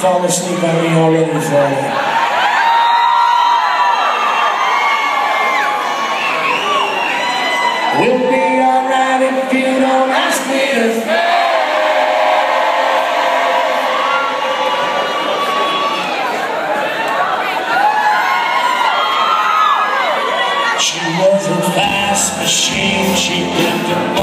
falling asleep on me already, Friday. We'll be alright if you don't ask me to stay. She was a fast machine, she did the.